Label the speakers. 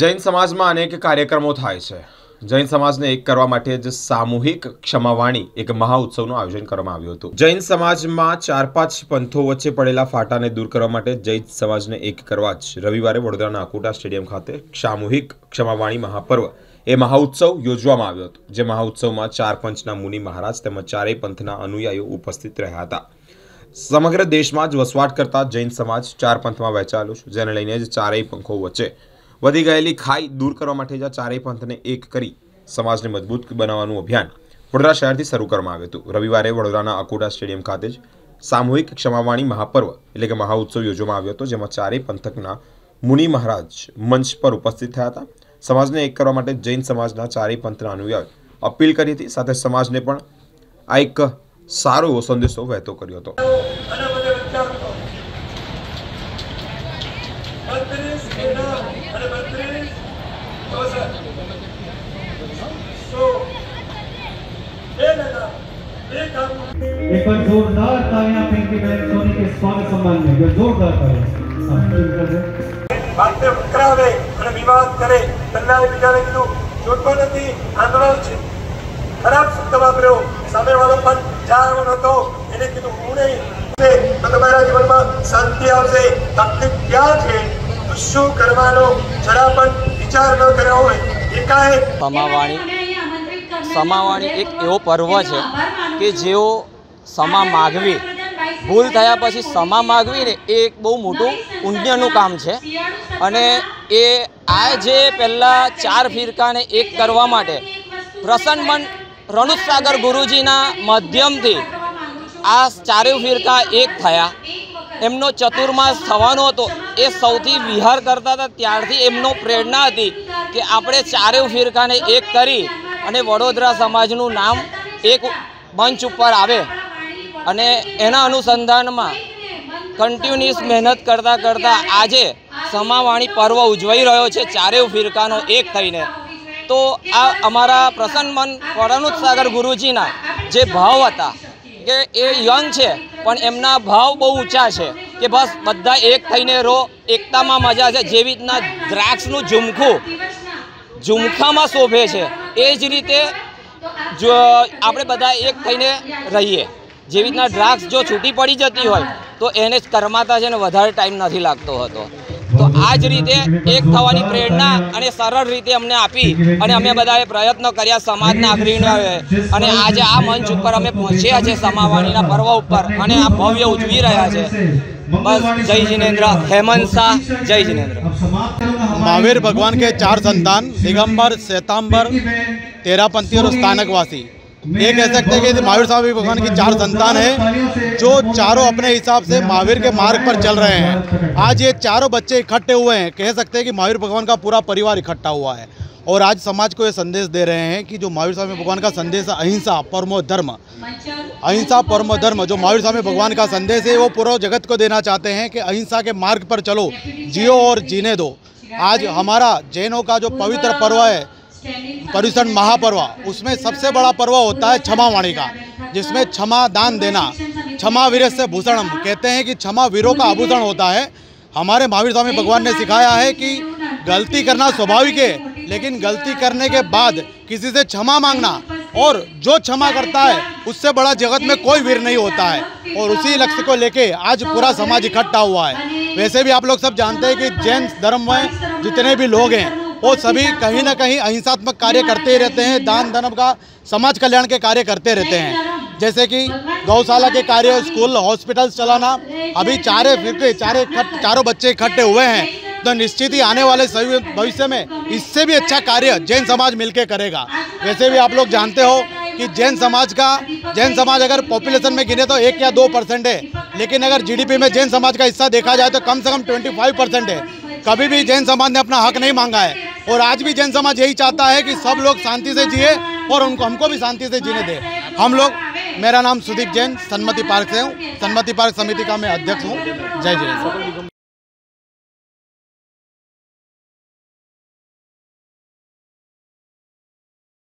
Speaker 1: જૈન સમાજમાં અનેક કાર્યક્રમો થાય છે. જૈન સમાજને એક કરવા માટે જ સામૂહિક ક્ષમાવાણી એક મહાઉત્સવનું આયોજન કરવામાં આવ્યું હતું. જૈન સમાજમાં ચાર પાંચ પંથો વચ્ચે પડેલા ફાટાને દૂર કરવા માટે જૈન સમાજને એક કરવા જ રવિવારે વડોદરાના અકોટા સ્ટેડિયમ ખાતે સામૂહિક ક્ષમાવાણી મહાપર્વ એ મહાઉત્સવ યોજવામાં આવ્યો હતો, જે મહાઉત્સવમાં ચાર પંચના મુનિ મહારાજ તેમજ ચારેય પંથના અનુયાયીઓ ઉપસ્થિત રહ્યા હતા. સમગ્ર દેશમાં જ વસવાટ કરતા જૈન સમાજ ચાર પંથમાં વહેંચાયેલો છે, જેને લઈને જ ચારેય પંખો વચ્ચે વધી ગયેલી ખાઈ દૂર કરવા માટે જ આ ચારેય પંથને એક કરી સમાજને મજબૂત બનાવવાનું અભિયાન વડોદરા શહેરથી શરૂ કરવામાં આવ્યું હતું રવિવારે વડોદરાના અકોટા સ્ટેડિયમ ખાતે જ સામૂહિક ક્ષમાવાણી મહાપર્વ એટલે કે મહાઉત્સવ યોજવામાં આવ્યો હતો જેમાં ચારેય પંથકના મુનિ મહારાજ મંચ પર ઉપસ્થિત થયા હતા સમાજને એક કરવા માટે જૈન સમાજના ચારેય પંથના અનુયાયી અપીલ કરી હતી સાથે સમાજને પણ આ એક સારો એવો સંદેશો વહેતો કર્યો હતો
Speaker 2: एक बार जोरदार तालियां फेंकी बहन सोनी के स्वागत सम्मान में जो जोरदार तालियां हाँ, शुरू कर दें।
Speaker 3: વાતને ઉકરાવે અને વિવાદ કરે પહેલા એ બીજાને કીધું જોતો નથી આંદોલન છે ખરાબ શબ્દ વાપર્યો સામેવાળો પણ જાણવાનો નહોતો એને કીધું હું નહીં છે તો તમારા જીવનમાં શાંતિ આવશે તકલીફ ક્યાં છે તો શું કરવાનો જરા પણ વિચાર ન કર્યો હોય એકાએક
Speaker 4: સમાવાણી. સમાવાણી એક એવો પર્વ છે કે જેઓ સમા માગવી, ભૂલ થયા પછી સમા માગવી ને એ એક બહુ મોટું પુણ્યનું કામ છે. અને એ આ જે પહેલાં ચાર ફિરકાને એક કરવા માટે પ્રસન્ન મન ગુરુજીના માધ્યમથી આ ચારેય ફિરકા એક થયા. એમનો ચતુર્માસ થવાનો હતો. એ સૌથી વિહાર કરતા હતા. ત્યારથી એમનો પ્રેરણા હતી કે આપણે ચારેય ફિરકાને એક કરી અને વડોદરા સમાજનું નામ એક મંચ ઉપર આવે. અને એના અનુસંધાનમાં કન્ટિન્યુઅસ મહેનત કરતાં કરતાં આજે સમાવાણી પર્વ ઉજવાઈ રહ્યો છે, ચારેય ફિરકાનો એક થઈને. તો આ અમારા પ્રસન્ન મન પરણુત સાગર ગુરુજીના જે ભાવ હતા, કે એ યંગ છે, પણ એમના ભાવ બહુ ઊંચા છે, કે બસ બધા એક થઈને રહો, એકતામાં મજા છે, જેવી રીતના દ્રાક્ષનું ઝુમખું ઝુમખામાં શોભે છે. એ જ રીતે જો આપણે બધા એક થઈને રહીએ, જેવી રીતના દ્રાક્ષ જો છૂટી પડી જતી હોય, તો એને કરમાતા છે ને વધારે ટાઈમ નથી લાગતો હતો. તો આ જ રીતે એક થવાની પ્રેરણા અને સરળ રીતે અમને આપી અને અમે બધાએ પ્રયત્ન કર્યા સમાજના અગ્રણીઓએ અને આજે આ મંચ ઉપર અમે પહોંચ્યા છે સમાવાણીના પર્વ ઉપર અને આ ભવ્ય ઉજવી રહ્યા છે. बस जय जिनेन्द्र। हेमंत शाह जय जिनेन्द्र।
Speaker 5: महावीर भगवान के चार संतान, दिगंबर, श्वेतांबर, तेरापंथी और स्थानक वासी ये कह सकते हैं कि महावीर साहब भगवान की चार संतान है, जो चारों अपने हिसाब से महावीर के मार्ग पर चल रहे हैं। आज ये चारों बच्चे इकट्ठे हुए हैं। कह सकते हैं कि महावीर भगवान का पूरा परिवार इकट्ठा हुआ है। और आज समाज को ये संदेश दे रहे हैं कि जो महावीर स्वामी भगवान का संदेश है, अहिंसा, परमो धर्म। अहिंसा, परम धर्म, जो महावीर स्वामी भगवान का संदेश है, वो पूरा जगत को देना चाहते हैं कि अहिंसा के मार्ग पर चलो, जियो और जीने दो। आज हमारा जैनों का जो पवित्र पर्व है पर्यूषण महापर्व, उसमें सबसे बड़ा पर्व होता है क्षमा वाणी का, जिसमें क्षमा दान देना, क्षमा वीर से भूषणम। कहते हैं कि क्षमा वीरों का आभूषण होता है। हमारे महावीर स्वामी भगवान ने सिखाया है कि गलती करना स्वाभाविक है लेकिन गलती करने के बाद किसी से क्षमा मांगना और जो क्षमा करता है, उससे बड़ा जगत में कोई वीर नहीं होता है। और उसी लक्ष्य को लेके आज पूरा समाज इकट्ठा हुआ है। वैसे भी आप लोग सब जानते हैं कि जैन धर्म में जितने भी लोग हैं, वो सभी कहीं ना कहीं अहिंसात्मक कार्य करते ही रहते हैं, दान धर्म का, समाज कल्याण के कार्य करते रहते हैं। जैसे कि गौशाला के कार्य, स्कूल हॉस्पिटल चलाना, अभी चारे फिर चारे इकट्ठ- चारों बच्चे इकट्ठे हुए हैं। तो निश्चित ही आने वाले सभी भविष्य में इससे भी अच्छा कार्य जैन समाज मिलकर करेगा। वैसे भी आप लोग जानते हो कि जैन समाज का, जैन समाज अगर पॉपुलेशन में गिने तो एक या दो परसेंट है। लेकिन अगर जीडीपी में जैन समाज का हिस्सा देखा जाए तो कम से कम ट्वेंटी फाइव परसेंट है। कभी भी जैन समाज ने अपना हक नहीं मांगा है। और आज भी जैन समाज यही चाहता है कि सब लोग शांति से जिए और उनको, हमको भी शांति से जीने दे। हम लोग, मेरा नाम सुदीप जैन, सन्मति पार्क से हूँ। सन्मति पार्क समिति का मैं अध्यक्ष हूँ। जय जय।